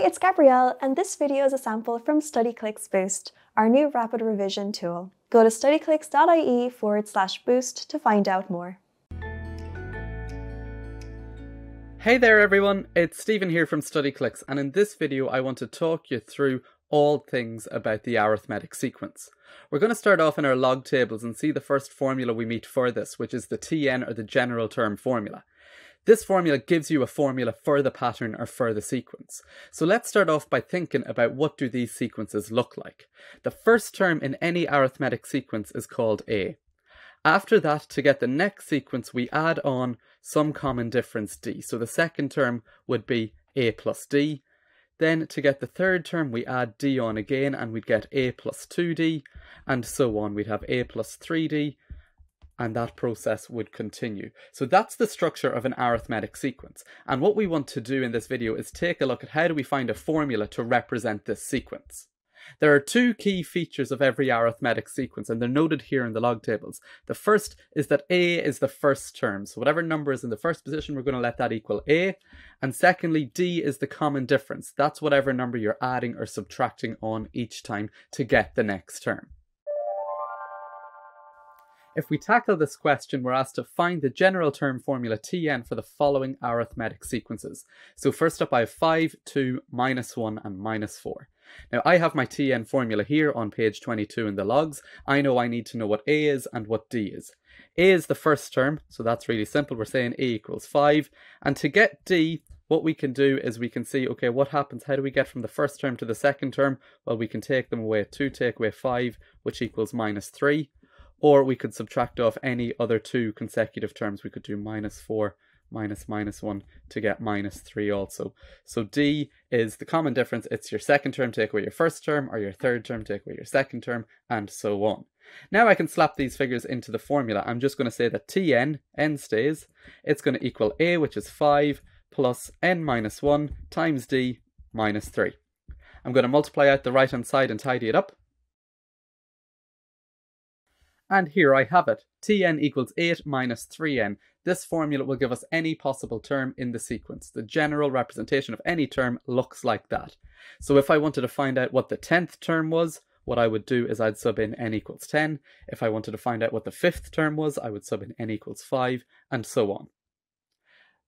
Hey, it's Gabrielle, and this video is a sample from Studyclix Boost, our new rapid revision tool. Go to studyclix.ie forward slash boost to find out more. Hey there everyone, it's Stephen here from Studyclix, and in this video I want to talk you through all things about the arithmetic sequence. We're going to start off in our log tables and see the first formula we meet for this, which is the TN or the general term formula. This formula gives you a formula for the pattern or for the sequence. So let's start off by thinking about what do these sequences look like. The first term in any arithmetic sequence is called A. After that, to get the next sequence, we add on some common difference d. So the second term would be a plus d. Then to get the third term, we add d on again and we'd get a plus 2d, and so on. We'd have a plus 3d, and that process would continue. So that's the structure of an arithmetic sequence. And what we want to do in this video is take a look at how do we find a formula to represent this sequence. There are two key features of every arithmetic sequence, and they're noted here in the log tables. The first is that A is the first term, so whatever number is in the first position, we're going to let that equal A. And secondly, D is the common difference. That's whatever number you're adding or subtracting on each time to get the next term. If we tackle this question, we're asked to find the general term formula Tn for the following arithmetic sequences. So first up I have 5, 2, minus 1 and minus 4. Now I have my Tn formula here on page 22 in the logs. I know I need to know what A is and what D is. A is the first term, so that's really simple. We're saying A equals 5. And to get D, what we can do is we can see, okay, what happens? How do we get from the first term to the second term? Well, we can take them away. 2 take away 5, which equals minus 3 or we could subtract off any other two consecutive terms. We could do minus 4 minus minus 1 to get minus 3 also. So D is the common difference. It's your second term, take away your first term, or your third term, take away your second term, and so on. Now I can slap these figures into the formula. I'm just going to say that Tn, n stays, it's going to equal A, which is 5, plus n minus 1 times D minus 3. I'm going to multiply out the right hand side and tidy it up. And here I have it. Tn equals 8 minus 3n. This formula will give us any possible term in the sequence. The general representation of any term looks like that. So if I wanted to find out what the 10th term was, what I would do is I'd sub in n equals 10. If I wanted to find out what the fifth term was, I would sub in n equals 5, and so on.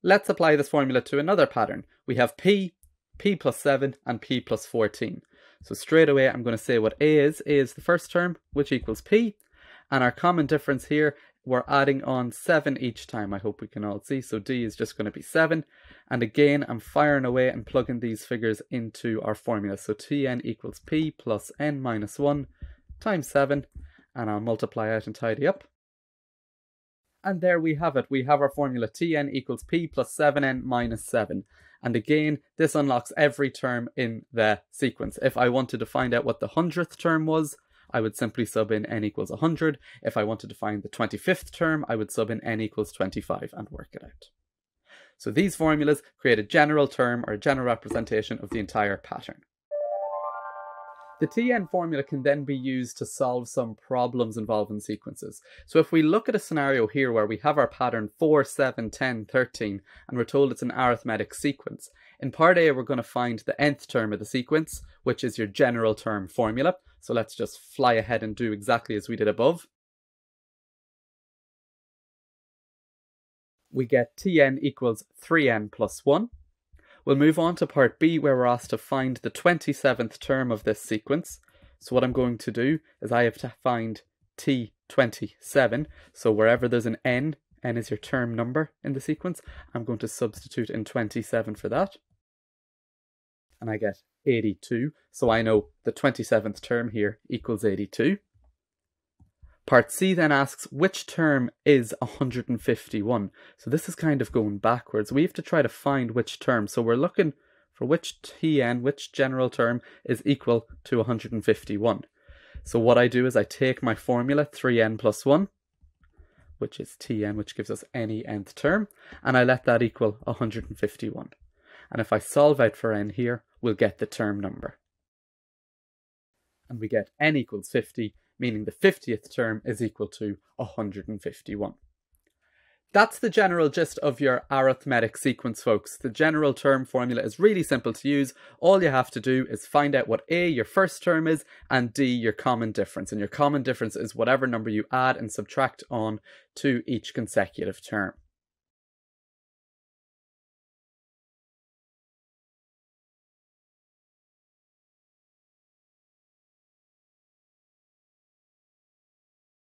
Let's apply this formula to another pattern. We have p, p plus 7, and p plus 14. So straight away I'm going to say what a is. a is the first term, which equals p, and our common difference here, we're adding on 7 each time. I hope we can all see. So D is just going to be 7. And again, I'm firing away and plugging these figures into our formula. So Tn equals P plus N minus 1 times 7. And I'll multiply out and tidy up. And there we have it. We have our formula Tn equals P plus 7n minus 7. And again, this unlocks every term in the sequence. If I wanted to find out what the hundredth term was, I would simply sub in n equals 100. If I wanted to find the 25th term, I would sub in n equals 25 and work it out. So these formulas create a general term or a general representation of the entire pattern. The Tn formula can then be used to solve some problems involving sequences. So if we look at a scenario here where we have our pattern 4, 7, 10, 13, and we're told it's an arithmetic sequence, in part A we're going to find the nth term of the sequence, which is your general term formula. So let's just fly ahead and do exactly as we did above. We get Tn equals 3n plus 1. We'll move on to part B where we're asked to find the 27th term of this sequence. So what I'm going to do is I have to find T27. So wherever there's an N, N is your term number in the sequence, I'm going to substitute in 27 for that. And I get 82. So I know the 27th term here equals 82. Part C then asks which term is 151. So this is kind of going backwards. We have to try to find which term. So we're looking for which Tn, which general term is equal to 151. So what I do is I take my formula 3n plus 1, which is Tn, which gives us any nth term, and I let that equal 151. And if I solve out for n here, we'll get the term number. And we get n equals 50 meaning the 50th term is equal to 151. That's the general gist of your arithmetic sequence, folks. The general term formula is really simple to use. All you have to do is find out what A, your first term is, and D, your common difference. And your common difference is whatever number you add and subtract on to each consecutive term.